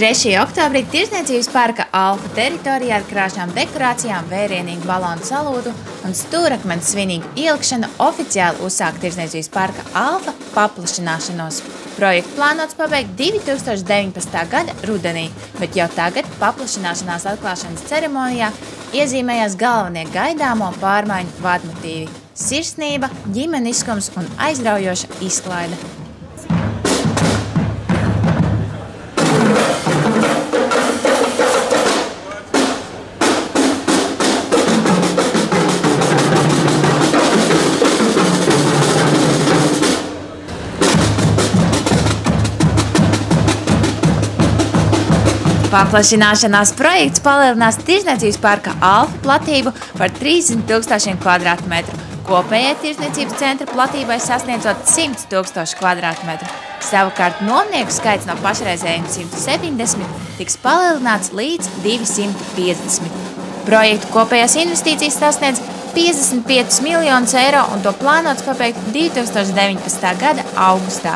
3. oktobrī Tirzniecības parka Alfa teritorijā ar krāšņām dekorācijām, vērienīgu balonu salūtu un stūrakmens svinīgu ielikšanu oficiāli uzsāk Tirzniecības parka Alfa paplašināšanos. Projektu plānots pabeigt 2019. gada rudenī, bet jau tagad paplašināšanās atklāšanas ceremonijā iezīmējās galvenie gaidāmo pārmaiņu vadmotīvi – sirsnība, ģimeniskums un aizraujoša izklaide. Paplašināšanās projekts palielinās tirzniecības parka Alfa platību par 30 tūkstošiem kvadrātmetru, kopējai tirzniecības centra platībai sasniedzot 100 tūkstošu kvadrātmetru. Savukārt nomnieku skaits no pašreizējiem 170 tiks palielināts līdz 250. Projektu kopējās investīcijas sasniedz 55 miljonus eiro un to plānots pabeigt 2019. gada augustā.